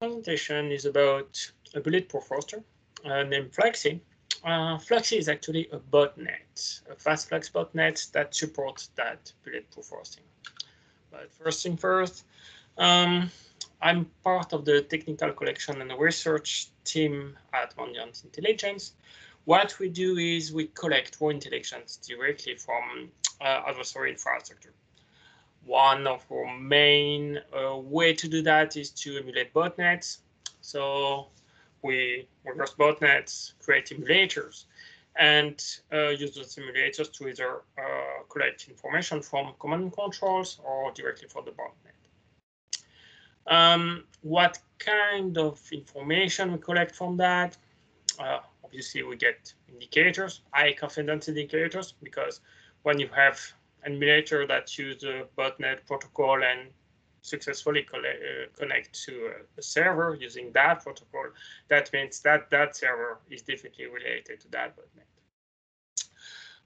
presentation is about a bulletproof hoster uh, named Fluxxy. Uh, Fluxxy is actually a botnet, a fast flux botnet that supports that bulletproof hosting. But first thing first, um, I'm part of the technical collection and research team at Mandiant Intelligence. What we do is we collect raw intelligence directly from uh, adversary infrastructure. One of our main uh, way to do that is to emulate botnets. So we reverse botnets, create emulators, and uh, use those simulators to either uh, collect information from command controls or directly from the botnet. Um, what kind of information we collect from that? Uh, obviously, we get indicators, high confidence indicators, because when you have emulator that use the botnet protocol and successfully uh, connect to a, a, server using that protocol, that means that that server is definitely related to that botnet.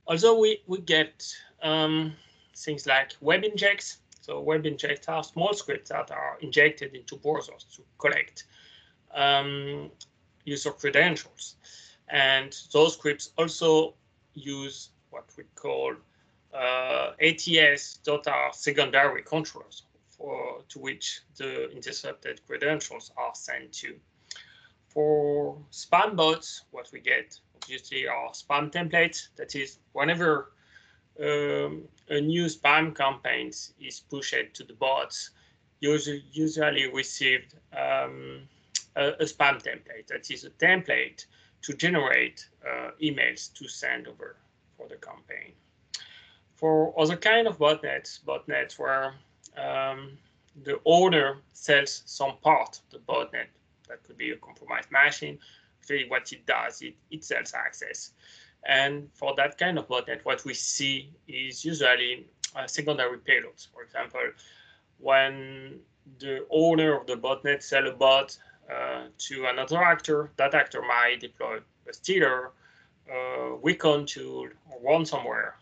Also, we, we get um, things like web injects. So web injects are small scripts that are injected into browsers to collect um, user credentials. And those scripts also use what we call uh, ATS are secondary controllers for to which the intercepted credentials are sent to. For spam bots, what we get obviously are spam templates. That is, whenever um, a new spam campaign is pushed to the bots, usually, usually received um, a, a, spam template. That is a template to generate uh, emails to send over for the campaign for other kind of botnets, botnets where um, the owner sells some part of the botnet, that could be a compromised machine. Actually, what it does, it, it sells access. And for that kind of botnet, what we see is usually uh, secondary payloads. For example, when the owner of the botnet sell a bot uh, to another actor, that actor might deploy a stealer, uh, recon tool, or ransomware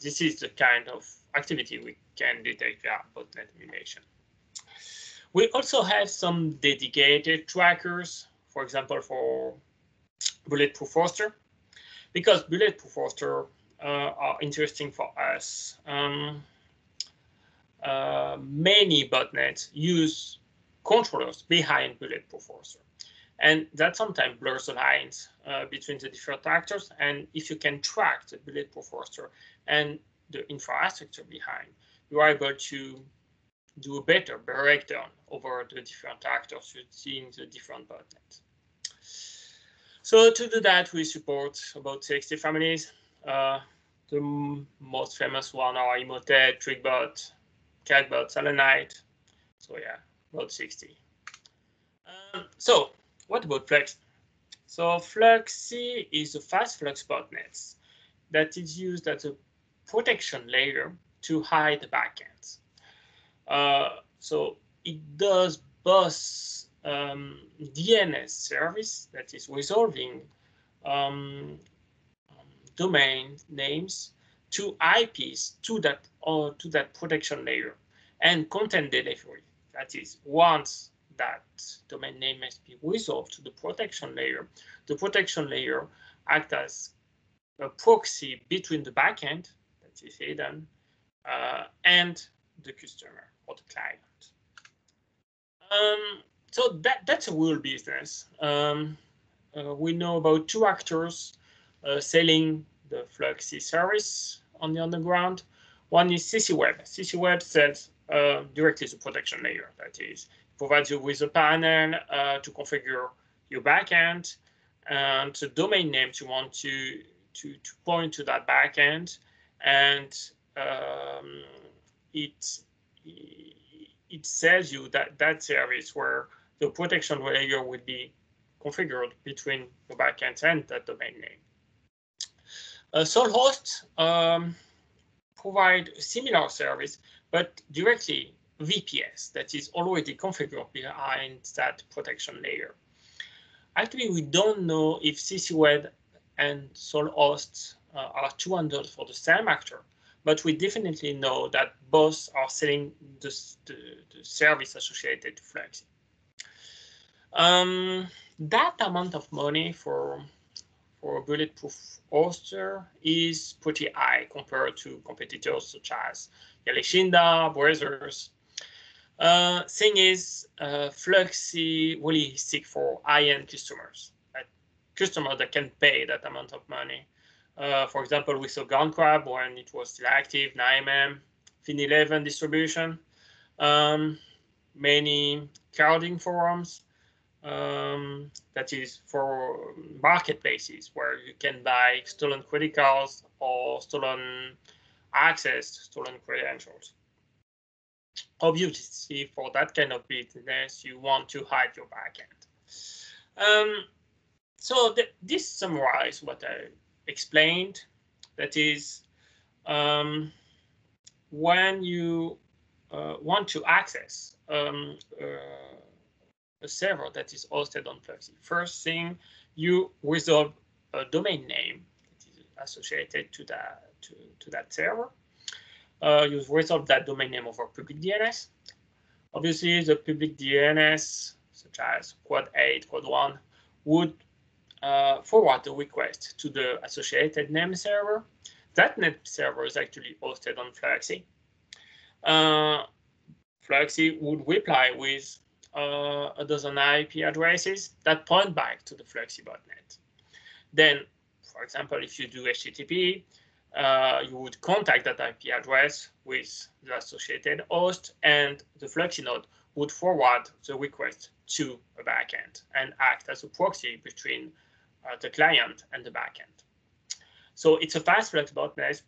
This is the kind of activity we can detect via botnet emulation. We also have some dedicated trackers, for example, for Bulletproof Hoster, because Bulletproof Hoster uh, are interesting for us. Um, uh, many botnets use controllers behind Bulletproof Hoster. And that sometimes blurs the lines uh, between the different actors. And if you can track the bulletproof hoster and the infrastructure behind, you are able to do a better breakdown over the different actors using the different botnets. So to do that, we support about 60 families. Uh, the most famous one are Emotet, Trickbot, Catbot, Selenite. So yeah, about 60. Um, so what about Flux? So Fluxxy is a fast flux botnet that is used as a protection layer to hide the backends. Uh, so it does bus um, DNS service that is resolving um, domain names to IPs to that or to that protection layer and content delivery. That is once that domain name must be resolved to the protection layer. The protection layer acts as a proxy between the backend, that is hidden, uh, and the customer or the client. Um, so that, that's a real business. Um, uh, we know about two actors uh, selling the Fluxxy service on the underground. One is CCWeb. CCWeb sells uh, directly the protection layer. That is, provides you with a panel uh, to configure your backend and the domain names you want to, to, to point to that backend. And um, it, it says you that that service where the protection layer would be configured between the backend and that domain name. Uh, SolHost um, provide a similar service, but directly VPS that is already configured behind that protection layer. Actually, we don't know if CCWeb and SolHost are 200 for the same actor, but we definitely know that both are selling the, the, the service associated to Fluxxy. Um, that amount of money for for a bulletproof hoster is pretty high compared to competitors such as Yalishanda, Brazzers. Uh, thing is, uh, Fluxxy really seek for high-end customers, like customers that can pay that amount of money. Uh, for example, we saw GandCrab when it was still active, 9mm, Fin11 distribution, um, many carding forums, um, that is for marketplaces where you can buy stolen credit cards or stolen access, stolen credentials. Obviously, for that kind of business, you want to hide your backend. Um, so th this summarizes what I explained. That is, um, when you uh, want to access um, uh, a server that is hosted on Fluxxy. First thing, you resolve a domain name that is associated to that to, to that server. Uh, you resolve that domain name over public DNS. Obviously, the public DNS, such as Quad 8, Quad 1, would uh, forward the request to the associated name server. That name server is actually hosted on Fluxxy. Uh, Fluxxy would reply with uh, a dozen IP addresses that point back to the Fluxxy botnet. Then, for example, if you do HTTP, uh, you would contact that IP address with the associated host, and the Fluxxy node would forward the request to a backend and act as a proxy between the client and the backend. So it's a fast Flux botnet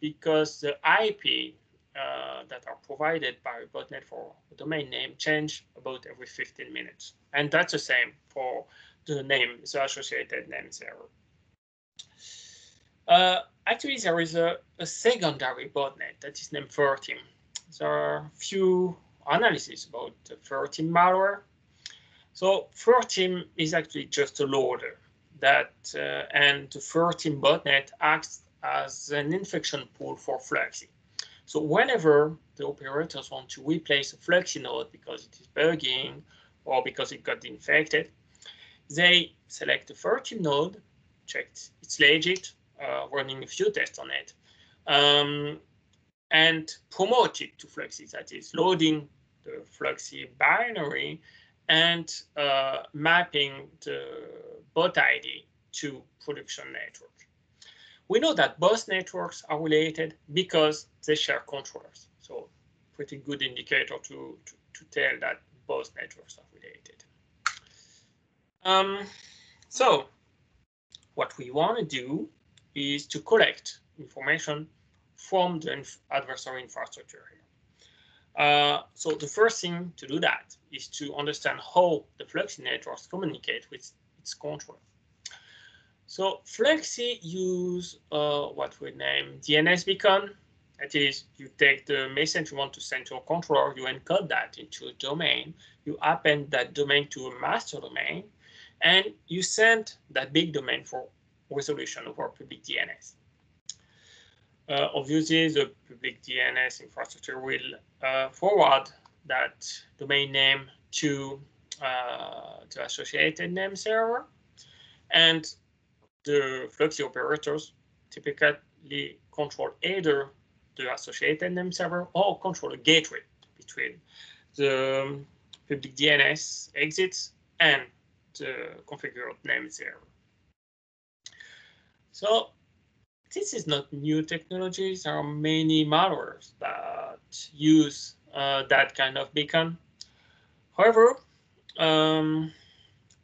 because the IP uh, that are provided by botnet for domain name change about every 15 minutes. And that's the same for the name, the associated name server. Uh, actually, there is a, a, secondary botnet that is named Furteam. There are few analyses about the Furteam malware. So Furteam is actually just a loader that, uh, and the Furteam botnet acts as an infection pool for Fluxxy. So whenever the operators want to replace a Fluxxy node because it is bugging or because it got infected, they select the Furteam node, check it's legit, uh, running a few tests on it, um, and promote it to Fluxxy. That is loading the Fluxxy binary and uh, mapping the bot ID to production network. We know that both networks are related because they share controllers. So pretty good indicator to, to, to tell that both networks are related. Um, so what we want to do is to collect information from the adversary infrastructure here. Uh, so the first thing to do that is to understand how the Fluxxy networks communicate with its controller. So Fluxxy use uh, what we name DNS beacon. That is, you take the message you want to send to a controller, you encode that into a domain, you append that domain to a master domain, and you send that big domain for resolution over public DNS. Uh, obviously, the public DNS infrastructure will uh, forward that domain name to uh, the associated name server, and the Fluxxy operators typically control either the associated name server or control a gateway between the um, public DNS exits and the configured name server. So this is not new technologies. There are many malwares that use uh, that kind of beacon. However, um,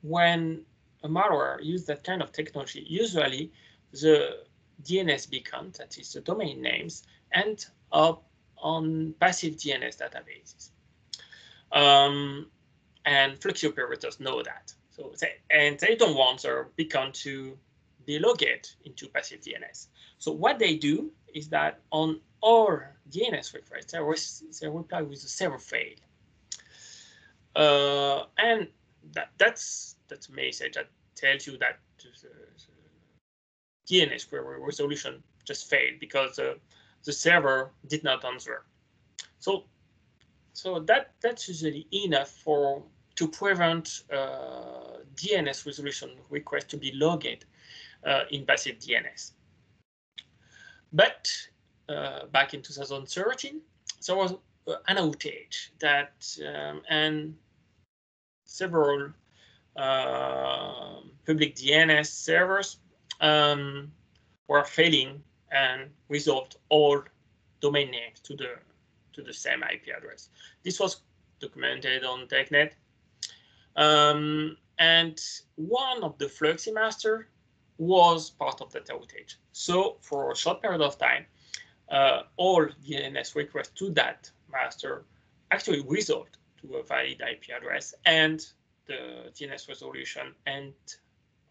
when a malware use that kind of technology, usually the DNS beacon, that is the domain names, end up on passive DNS databases. Um, and Fluxxy operators know that. So they, and they don't want their beacon to be logged into passive DNS. So what they do is that on all DNS requests, they, they reply with a server fail. Uh, and that, that's that's a message that tells you that DNS query resolution just failed because uh, the server did not answer. So, so that that's usually enough for to prevent uh, DNS resolution request to be logged in passive DNS. But uh, back in 2013, there was an outage that um, and several uh, public DNS servers um, were failing and resolved all domain names to the to the same IP address. This was documented on TechNet. Um, and one of the Fluxxy master was part of that outage. So for a short period of time, uh, all DNS requests to that master actually resolved to a valid IP address and the DNS resolution and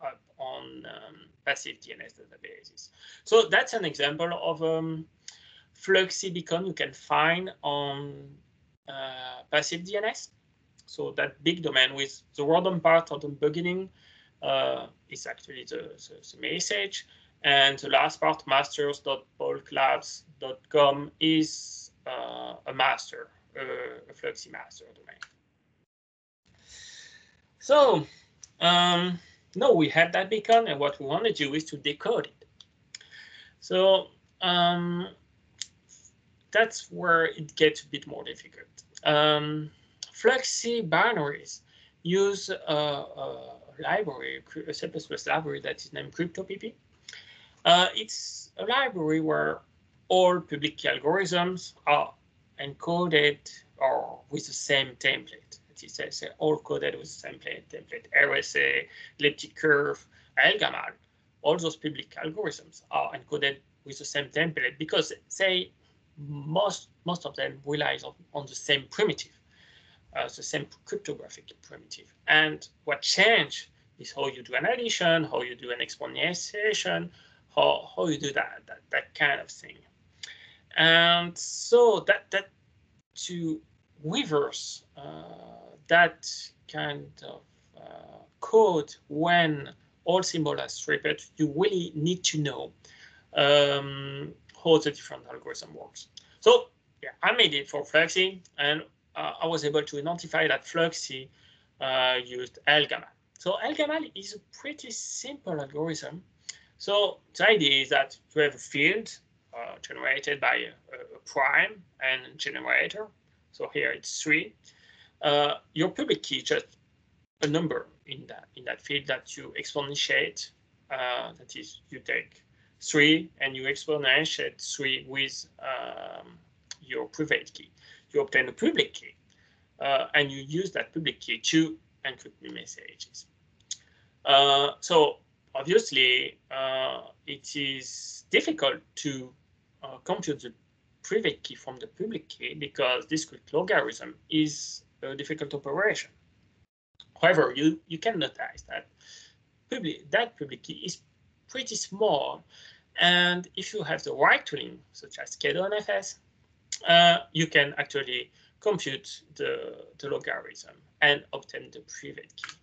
up on um, passive DNS databases. So that's an example of um, Fluxxy beacon you can find on uh, passive DNS. So that big domain with the random part at the beginning is actually the, the, the, message. And the last part, masters.bulklabs.com, is uh, a master, uh, a Fluxxy master domain. So um, no, we have that beacon, and what we want to do is to decode it. So um, that's where it gets a bit more difficult. Um, Fluxxy binaries use a, a library, a C++ library that is named CryptoPP. Uh, it's a library where all public key algorithms are encoded or with the same template. It says all coded with the same template, RSA, elliptic curve, ElGamal. All those public algorithms are encoded with the same template because they most most of them relies on, on the same primitive, uh, the same cryptographic primitive. And what changed is how you do an addition, how you do an exponentiation, how, how you do that, that, that kind of thing. And so that that to reverse uh, that kind of uh, code when all symbols are stripped, you really need to know um, how the different algorithm works. So yeah, I made it for Fluxxy, and I was able to identify that Fluxxy uh, used ElGamal. So ElGamal is a pretty simple algorithm. So the idea is that you have a field uh, generated by a, a, prime and generator. So here it's three. Uh, your public key is just a number in that in that field that you exponentiate. Uh, that is, you take three and you exponentiate three with um, your private key. You obtain a public key uh, and you use that public key to encrypt messages. Uh, so obviously, uh, it is difficult to uh, compute the private key from the public key because discrete logarithm is a difficult operation. However, you, you can notice that public, that public key is pretty small. And if you have the right tooling, such as CADO-NFS, uh, you can actually compute the, the logarithm and obtain the private key.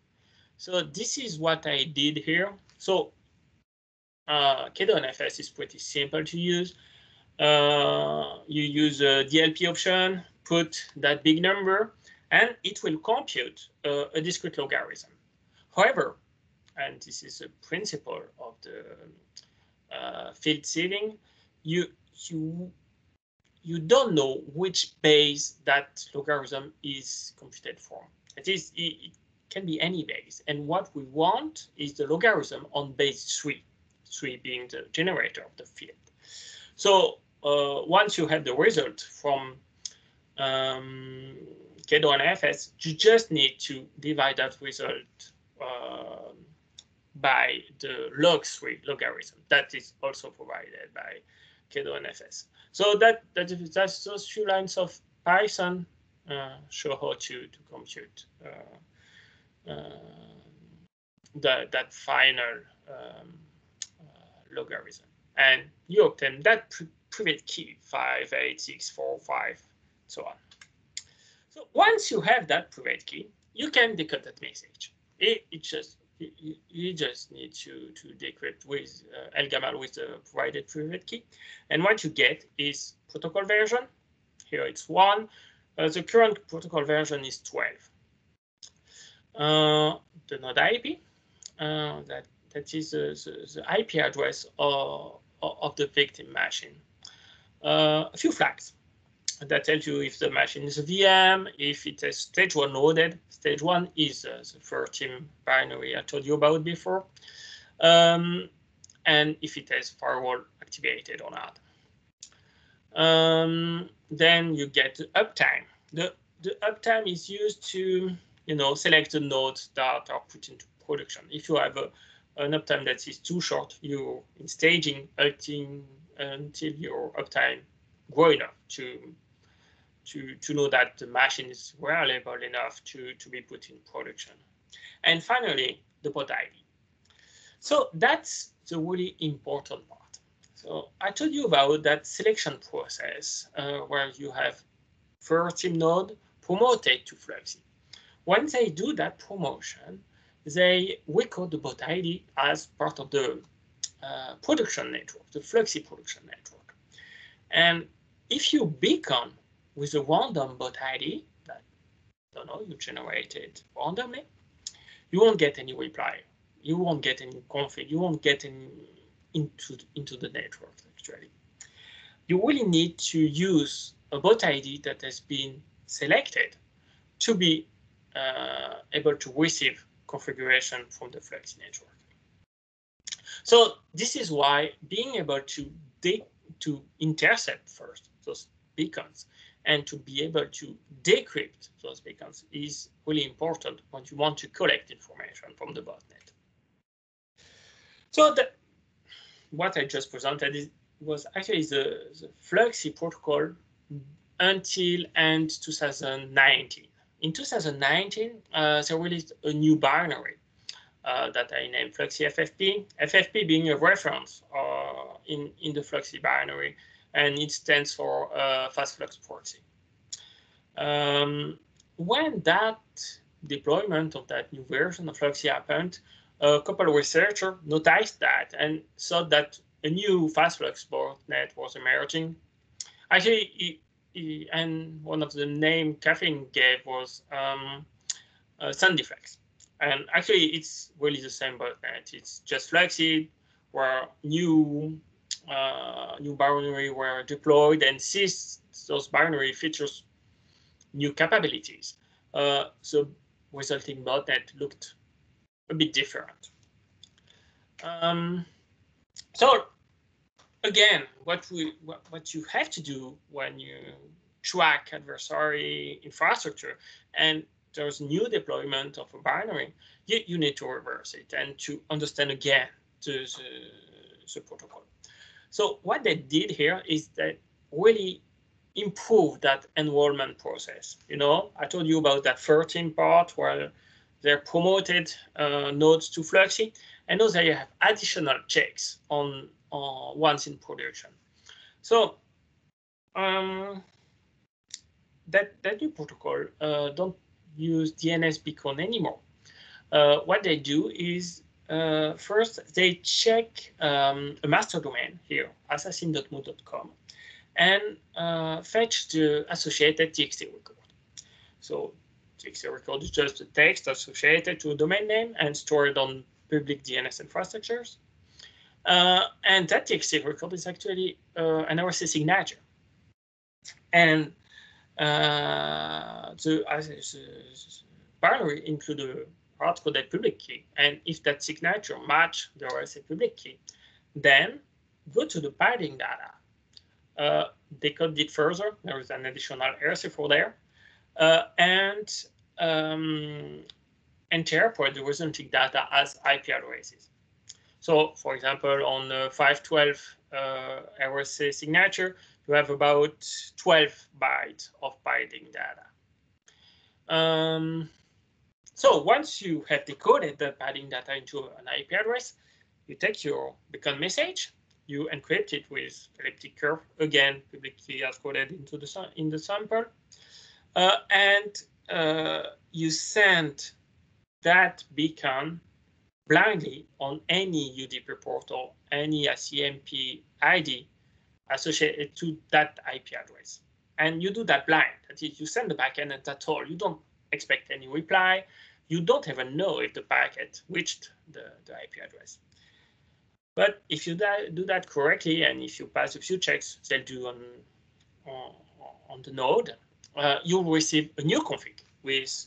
So this is what I did here. So uh, CADO-NFS is pretty simple to use. Uh, you use a DLP option, put that big number, and it will compute uh, a discrete logarithm. However, and this is a principle of the uh, field sieving, you you you don't know which base that logarithm is computed from. It is it, can be any base, and what we want is the logarithm on base three, three being the generator of the field. So uh, once you have the result from um, CADO-NFS, you just need to divide that result uh, by the log3 logarithm that is also provided by CADO-NFS. So that, that that's those few lines of Python uh, show how to, to compute uh, uh, that final um, uh, logarithm. And you obtain that private key, 58645, so on. So once you have that private key, you can decrypt that message. It just you, just need to to decrypt with uh, ElGamal with the provided private key, and what you get is protocol version. Here it's one. Uh, the current protocol version is 12. uh, the node IP, uh, that, that is the, the, the IP address of, of the victim machine. Uh, a few flags that tells you if the machine is a VM, if it is stage one loaded. Stage one is uh, the first team binary I told you about before. Um, and if it has firewall activated or not. Um, then you get the uptime. The, the uptime is used to, you know, select the nodes that are put into production. If you have a, an uptime that is too short, you're in staging until, until your uptime grow enough to to to know that the machine is reliable enough to to be put in production. And finally, the bot ID. So that's the really important part. So I told you about that selection process uh, where you have first team node promoted to Fluxxy. When they do that promotion, they record the bot ID as part of the uh, production network, the Fluxxy production network. And if you beacon with a random bot ID that, I don't know, you generated randomly, you won't get any reply. You won't get any config. You won't get into, into the network, actually. You really need to use a bot ID that has been selected to be uh, able to receive configuration from the Fluxxy network. So this is why being able to to intercept first those beacons and to be able to decrypt those beacons is really important when you want to collect information from the botnet. So the, what I just presented is, was actually the, the Fluxxy protocol until end 2019. In 2019, uh, they released a new binary uh, that I named Fluxxy FFP. FFP being a reference uh, in, in the Fluxxy binary, and it stands for uh, Fast Flux Proxy. Um, when that deployment of that new version of Fluxxy happened, a couple of researchers noticed that and saw that a new fast flux botnet was emerging. Actually, he, he, and one of the name Kathleen gave was um, uh, SandyFlex. And actually, it's really the same botnet. It's just Fluxxy, where new uh, new binary were deployed, and since those binary features new capabilities, uh, the resulting botnet looked a bit different. Um, so again, what we what, what you have to do when you track adversary infrastructure and there's new deployment of a binary, you, you need to reverse it and to understand again the, the, the protocol. So what they did here is that really improve that enrollment process. You know, I told you about that 13 part where they're promoted uh, nodes to Fluxxy, and those they have additional checks on uh, once in production. So um, that that new protocol uh, don't use DNS beacon anymore. Uh, what they do is uh, first they check um, a master domain here, assassin.mu.com, and uh, fetch the associated TXT record. So TXT record is just a text associated to a domain name and stored on public DNS infrastructures. Uh, and that TXT record is actually uh, an RSA signature. And uh, the, the binary include a hard-coded public key. And if that signature match the RSA public key, then go to the padding data uh, decode it further. There is an additional RC4 there. Uh, and um, interpret the resulting data as IP addresses. So, for example, on the 512 uh, RSA signature, you have about 12 bytes of padding data. Um, so once you have decoded the padding data into an IP address, you take your beacon message you encrypt it with elliptic curve, again, publicly as coded into the in the sample, uh, and uh, you send that beacon blindly on any UDP port or any ICMP ID associated to that IP address. And you do that blind. That is, you send the backend and that's all. You don't expect any reply. you don't even know if the packet reached the, the IP address. But if you do that correctly and if you pass a few checks, they'll do on, on, on the node, uh, you'll receive a new config with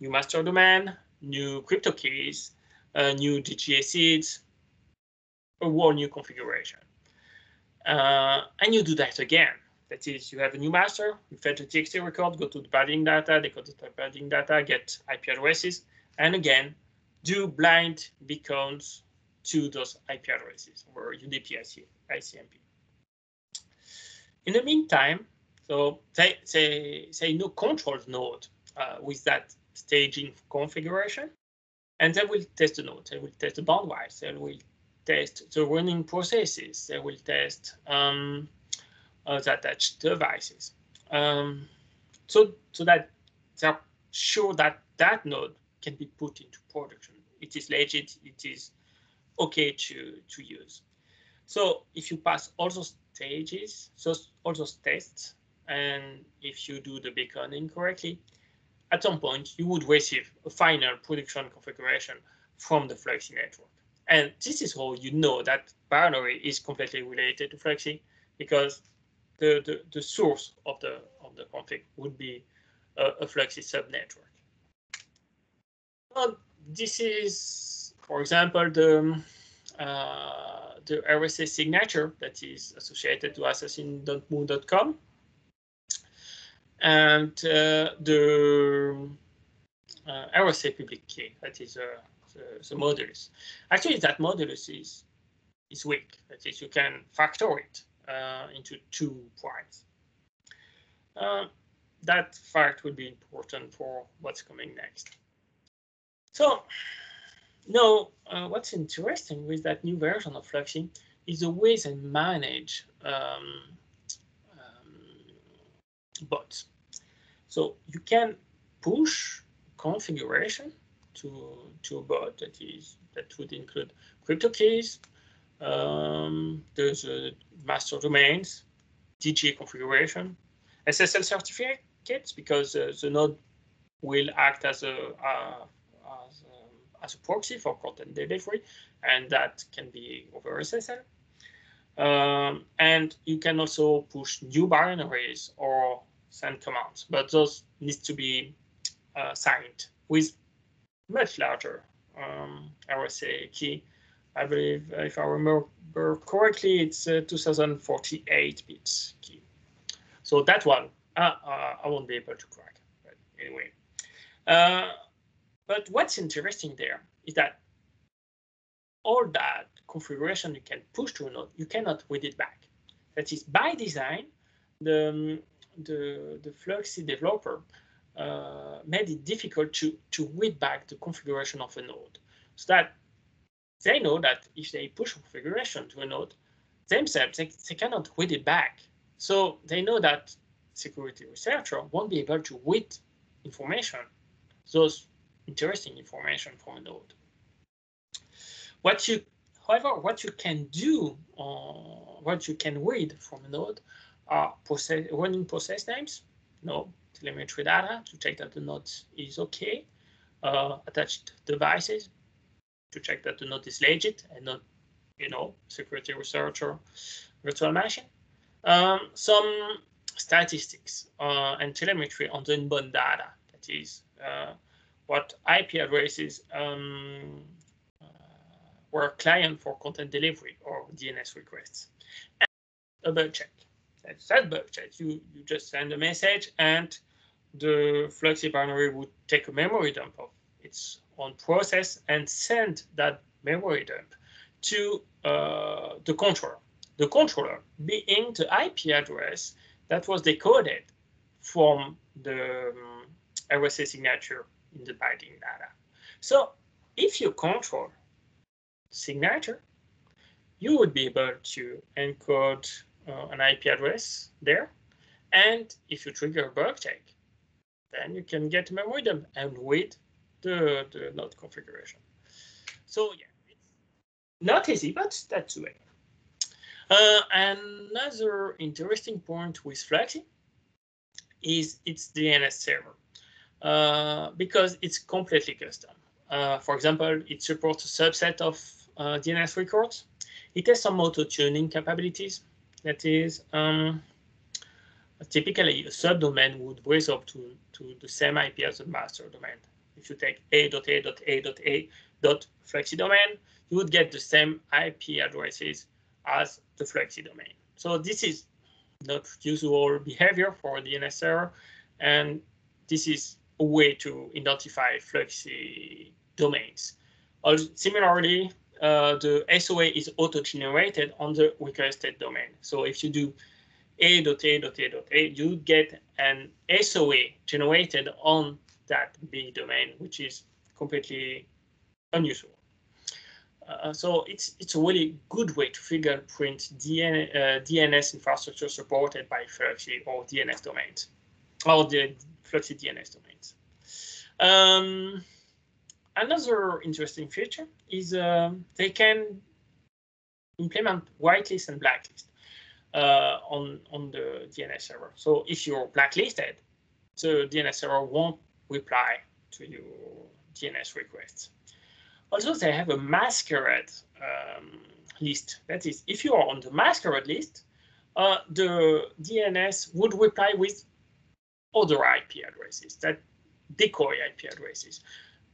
new master domain, new crypto keys, uh, new DGA seeds, a whole new configuration. Uh, and you do that again. That is, you have a new master, you fetch a TXT record, go to the padding data, decode the padding data, get IP addresses, and again, do blind beacons to those IP addresses or UDP ICMP. In the meantime, so say, say, say no control node uh, with that staging configuration, and they will test the node, they will test the bandwidth, they will test the running processes, they will test um, uh, the attached devices. Um, so, so that they're sure that that node can be put into production. It is legit, it is okay to, to use. So if you pass all those stages, so all those tests, and if you do the beaconing correctly, at some point you would receive a final production configuration from the Fluxxy network. And this is how you know that binary is completely related to Fluxxy because the, the, the source of the of the config would be a, a Fluxxy subnetwork. This is, for example, the uh, the RSA signature that is associated to assassin.mu.com and uh, the uh, RSA public key that is uh, the, the modulus. Actually, that modulus is is weak. That is, you can factor it into two primes. Uh, that fact will be important for what's coming next. So now, uh, what's interesting with that new version of Fluxxy is the way they manage um, um, bots. So you can push configuration to to a bot that is that would include crypto keys. Um, there's master domains, DG configuration, SSL certificates because uh, the node will act as a uh, as a as a proxy for content delivery, and that can be over SSL. Um, and you can also push new binaries or send commands, but those need to be uh, signed with much larger um, RSA key. I believe, if I remember correctly, it's uh, 2048 bits key. So that one, uh, uh, I won't be able to crack. But anyway, uh, but what's interesting there is that all that configuration you can push to a node, you cannot read it back. That is by design, the, um, the, the Fluxxy developer uh, made it difficult to, to read back the configuration of a node. So that they know that if they push configuration to a node, themselves, they, they cannot read it back. So they know that security researcher won't be able to read information, those interesting information from a node. What you, however, what you can do, uh, what you can read from a node are process, running process names, no telemetry data to check that the node is okay, uh, attached devices to check that the node is legit and not, you know, security researcher virtual machine. Um, some statistics uh, and telemetry on the inbound data, that is uh, what IP addresses um, uh, were client for content delivery or DNS requests. And a bug check. That's that bug check. You, you just send a message and the Fluxxy binary would take a memory dump of its own process and send that memory dump to uh, the controller. The controller being the IP address that was decoded from the um, RSA signature in the padding data. So if you control signature, you would be able to encode uh, an IP address there. And if you trigger a bug check, then you can get memory dump and read the, the node configuration. So yeah, it's not easy, but that's the way. Uh, another interesting point with Fluxxy is its DNS server. uh, because it's completely custom. Uh, for example, it supports a subset of uh, DNS records. It has some auto tuning capabilities. That is, um, typically a subdomain would raise up to, to the same IP as the master domain. If you take a.a.a.a.Fluxxy domain, you would get the same IP addresses as the Fluxxy domain. So this is not usual behavior for DNS server, and this is a way to identify Fluxxy domains. Also, similarly, uh, the SOA is auto-generated on the requested domain. So if you do a.a.a.a, you get an SOA generated on that B domain, which is completely unusual. Uh, so it's it's a really good way to fingerprint DN, uh, DNS infrastructure supported by Fluxxy or DNS domains, or the Fluxxy DNS domains. Um, another interesting feature is uh, they can implement whitelist and blacklist uh, on, on the DNS server. So if you're blacklisted, the DNS server won't reply to your DNS requests. Also, they have a masquerade um, list. That is, if you are on the masquerade list, uh, the DNS would reply with other IP addresses, that decoy IP addresses.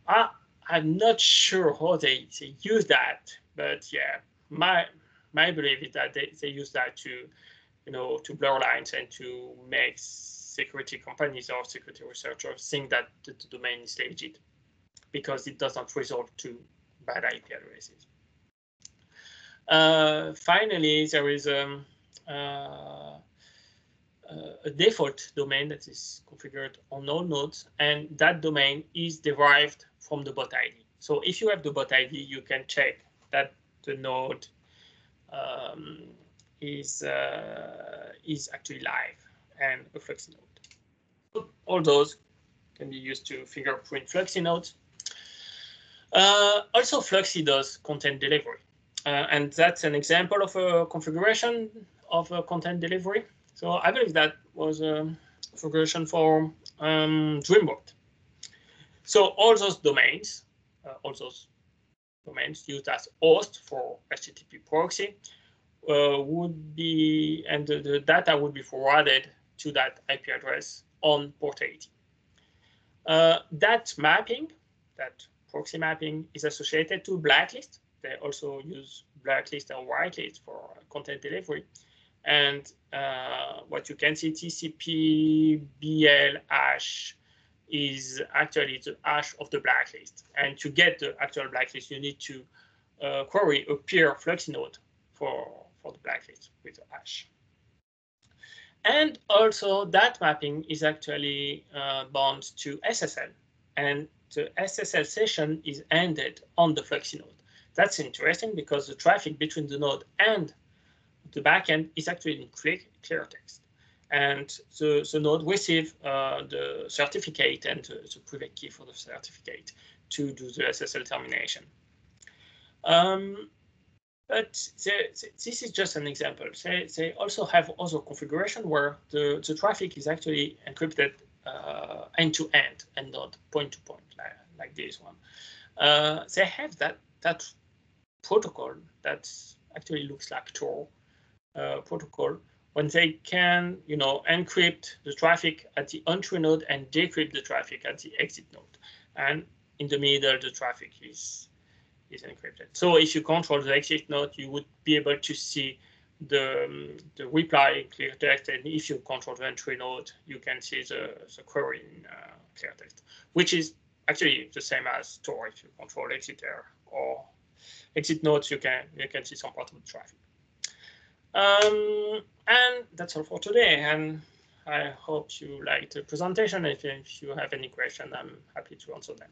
I, I'm not sure how they, they use that, but yeah, my my belief is that they, they use that to, you know, to blur lines and to make security companies or security researchers think that the, the domain is legit because it does not resort to bad IP addresses. Uh, finally, there is um, uh, a default domain that is configured on all nodes, and that domain is derived from the bot ID. So if you have the bot ID, you can check that the node um, is uh, is actually live and a Fluxxy node. All those can be used to fingerprint Fluxxy nodes. Uh, also, Fluxxy does content delivery, uh, and that's an example of a configuration of a content delivery. So I believe that was a configuration for um, Dreambot. So all those domains, uh, all those domains used as host for HTTP proxy uh, would be, and the, the, data would be forwarded to that IP address on port 80. Uh, that mapping, that proxy mapping is associated to blacklist. They also use blacklist and whitelist for content delivery. And uh, what you can see, TCP BL hash is actually the hash of the blacklist. And to get the actual blacklist, you need to uh, query a peer Fluxxy node for, for the blacklist with the hash. And also that mapping is actually uh, bound to SSL. And the SSL session is ended on the Fluxxy node. That's interesting because the traffic between the node and the backend is actually in clear, clear text and the, the node receive uh, the certificate and the, the, private key for the certificate to do the SSL termination. Um, but this is just an example. They, they also have other configuration where the, the traffic is actually encrypted uh, end to end and not point to point like, like this one. Uh, they have that that protocol that actually looks like Tor uh, protocol when they can, you know, encrypt the traffic at the entry node and decrypt the traffic at the exit node. And in the middle, the traffic is is encrypted. So if you control the exit node, you would be able to see the, um, the reply in clear text. And if you control the entry node, you can see the, the query in uh, clear text, which is actually the same as Tor. If you control exit there or exit nodes, you can you can see some part of the traffic. Um, and that's all for today. And I hope you liked the presentation. If, if you have any question, I'm happy to answer them.